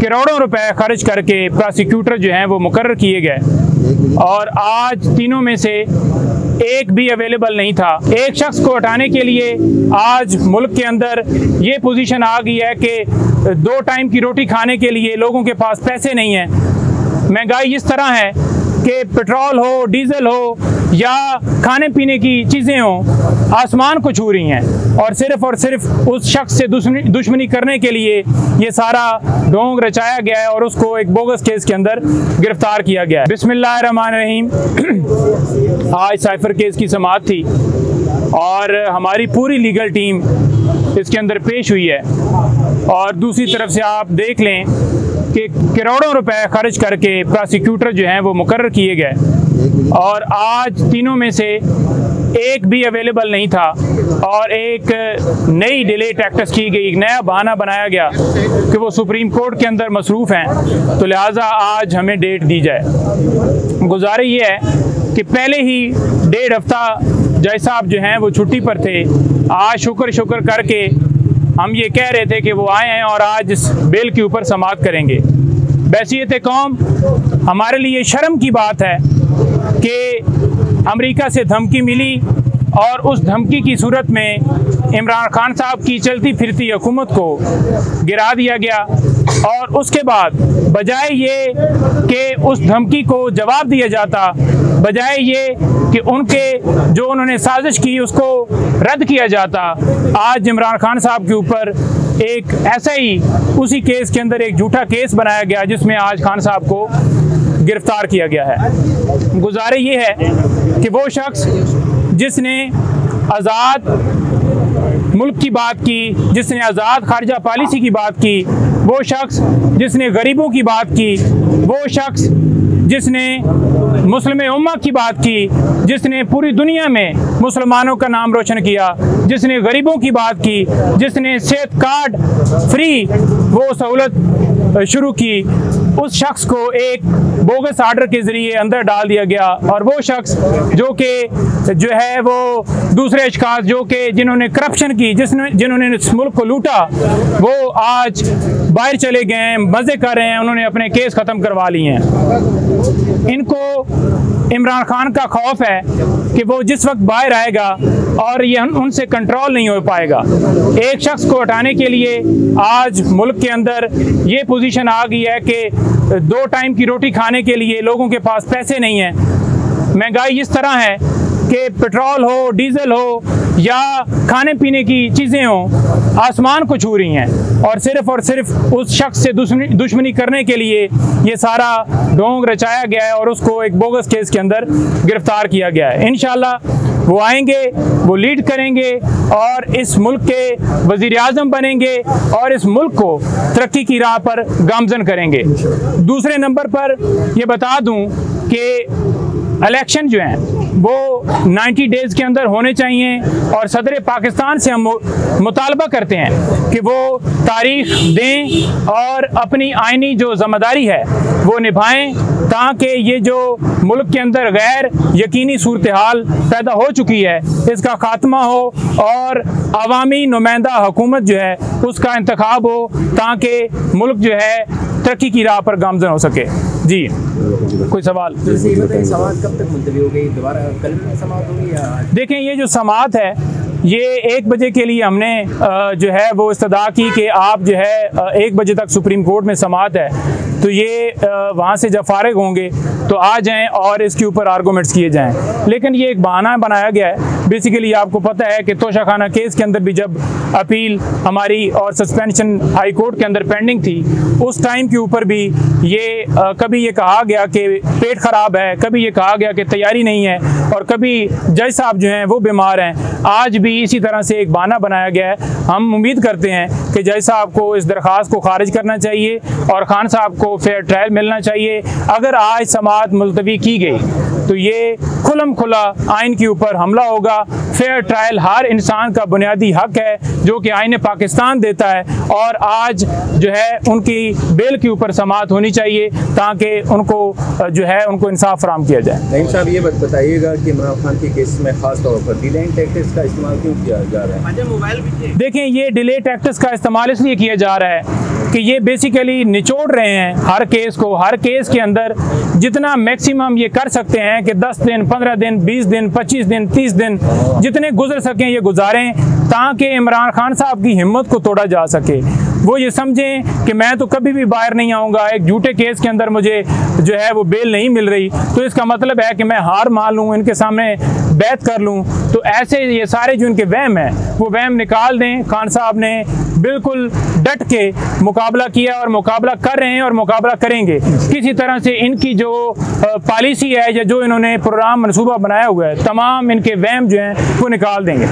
करोड़ों रुपए खर्च करके प्रोसिक्यूटर जो हैं वो मुकर किए गए। और आज तीनों में से एक भी अवेलेबल नहीं था। एक शख्स को हटाने के लिए आज मुल्क के अंदर ये पोजीशन आ गई है कि दो टाइम की रोटी खाने के लिए लोगों के पास पैसे नहीं हैं। महँगाई इस तरह है कि पेट्रोल हो डीजल हो या खाने पीने की चीज़ें हों, आसमान को छू रही हैं और सिर्फ़ और सिर्फ़ उस शख्स से दुश्मनी दुश्मनी करने के लिए ये सारा ढोंग रचाया गया है और उसको एक बोगस केस के अंदर गिरफ़्तार किया गया है। बिस्मिल्लाहिर्रहमानिर्रहीम। आज साइफर केस की समात थी और हमारी पूरी लीगल टीम इसके अंदर पेश हुई है। और दूसरी तरफ़ से आप देख लें कि करोड़ों रुपए खर्च करके प्रोसिक्यूटर जो हैं वो मुकर किए गए। और आज तीनों में से एक भी अवेलेबल नहीं था और एक नई डिले टैक्टस की गई, एक नया बहाना बनाया गया कि वो सुप्रीम कोर्ट के अंदर मसरूफ़ हैं। तो लिहाजा आज हमें डेट दी जाए। गुजारे ये है कि पहले ही डेढ़ हफ़्ता जय साहब जो हैं वो छुट्टी पर थे। आज शुक्र शुक्र करके हम ये कह रहे थे कि वो आए हैं और आज इस बेल के ऊपर समाप्त करेंगे। बैसीत कौम, हमारे लिए शर्म की बात है कि अमेरिका से धमकी मिली और उस धमकी की सूरत में इमरान खान साहब की चलती फिरती हुकूमत को गिरा दिया गया और उसके बाद बजाय ये कि उस धमकी को जवाब दिया जाता, बजाय ये कि उनके जो उन्होंने साजिश की उसको रद्द किया जाता, आज इमरान खान साहब के ऊपर एक ऐसा ही उसी केस के अंदर एक झूठा केस बनाया गया जिसमें आज खान साहब को गिरफ़्तार किया गया है। गुजारे ये है कि वो शख्स जिसने आज़ाद मुल्क की बात की, जिसने आज़ाद खारजा पॉलिसी की बात की, वो शख्स जिसने गरीबों की बात की, वो शख्स जिसने मुस्लिम उम्मा की बात की, जिसने पूरी दुनिया में मुसलमानों का नाम रोशन किया, जिसने गरीबों की बात की, जिसने सेहत कार्ड फ्री वो सहूलत शुरू की उस शख्स को एक बोगस आर्डर के ज़रिए अंदर डाल दिया गया और वो शख्स जो कि जो है वो दूसरे अशखाज जो कि जिन्होंने करप्शन की, जिसने, जिन्होंने इस मुल्क को लूटा, वो आज बाहर चले गए हैं, मज़े कर रहे हैं, उन्होंने अपने केस ख़त्म करवा लिए हैं। इनको इमरान खान का खौफ है कि वो जिस वक्त बाहर आएगा और ये उनसे कंट्रोल नहीं हो पाएगा। एक शख्स को हटाने के लिए आज मुल्क के अंदर ये पोजीशन आ गई है कि दो टाइम की रोटी खाने के लिए लोगों के पास पैसे नहीं हैं। महँगाई इस तरह है कि पेट्रोल हो डीजल हो या खाने पीने की चीज़ें हों आसमान को छू रही हैं और सिर्फ़ और सिर्फ़ उस शख्स से दुश्मनी दुश्मनी करने के लिए ये सारा ढोंग रचाया गया है और उसको एक बोगस केस के अंदर गिरफ़्तार किया गया है। इन वो आएँगे, वो लीड करेंगे और इस मुल्क के वज़ीर अजम बनेंगे और इस मुल्क को तरक्की की राह पर गामजन करेंगे। दूसरे नंबर पर यह बता दूँ कि इलेक्शन जो हैं, वो 90 डेज़ के अंदर होने चाहिए और सदर पाकिस्तान से हम मुतालबा करते हैं कि वो तारीख दें और अपनी आइनी जो ज़िम्मेदारी है, वो निभाएँ ताकि ये जो मुल्क के अंदर गैर यकीनी सूरत हाल पैदा हो चुकी है, इसका खात्मा हो और अवामी नुमाइंदा हुकूमत जो है, उसका इंतखब हो ताकि मुल्क जो है, तरक्की की राह पर गामजन हो सके। जी। कोई सवाल? समाज कब तक मुलतवी हो गई दोबारा कल समाप्त होगी या देखें ये जो समात है ये एक बजे के लिए हमने जो है वो इस्तदा की कि आप जो है एक बजे तक सुप्रीम कोर्ट में समात है। तो ये वहाँ से जब फारग होंगे तो आ जाएँ और इसके ऊपर आर्गूमेंट्स किए जाएँ। लेकिन ये एक बहाना बनाया गया है। बेसिकली आपको पता है कि तोशा खाना केस के अंदर भी जब अपील हमारी और सस्पेंशन हाई कोर्ट के अंदर पेंडिंग थी, उस टाइम के ऊपर भी ये कभी ये कहा गया कि पेट ख़राब है, कभी ये कहा गया कि तैयारी नहीं है, और कभी जज साहब जो हैं वो बीमार हैं। आज भी इसी तरह से एक बाना बनाया गया है। हम उम्मीद करते हैं कि जज साहब को इस दरख्वास्त को खारिज करना चाहिए और खान साहब को फेयर ट्रायल मिलना चाहिए। अगर आज समात मुलतवी की गई तो ये खुलम खुला आइन के ऊपर हमला होगा। फेयर ट्रायल हर इंसान का बुनियादी हक है जो कि आइन पाकिस्तान देता है और आज जो है उनकी बेल के ऊपर समात होनी चाहिए ताकि उनको जो है उनको इंसाफ फराम किया जाए। नहीं साहब ये बताइएगा कि इमरान खान के केस में खास तौर पर डिले टैक्टिक्स का इस्तेमाल क्यों किया जा रहा है? देखें ये डिले टैक्टिक्स का इस्तेमाल इसलिए किया जा रहा है कि ये बेसिकली निचोड़ रहे हैं हर केस को। हर केस के अंदर जितना मैक्सिमम ये कर सकते हैं कि 10 दिन 15 दिन 20 दिन 25 दिन 30 दिन, जितने गुजर सकें ये गुजारें, ताकि इमरान खान साहब की हिम्मत को तोड़ा जा सके। वो ये समझें कि मैं तो कभी भी बाहर नहीं आऊँगा। एक झूठे केस के अंदर मुझे जो है वो बेल नहीं मिल रही। तो इसका मतलब है कि मैं हार मान लूँ, इनके सामने बैत कर लूँ। तो ऐसे ये सारे जो इनके वहम हैं, वो वहम निकाल दें। खान साहब ने बिल्कुल डट के मुकाबला किया और मुकाबला कर रहे हैं और मुकाबला करेंगे। किसी तरह से इनकी जो पॉलिसी है या जो इन्होंने प्रोग्राम मनसूबा बनाया हुआ है, तमाम इनके वहम जो हैं, वो निकाल देंगे।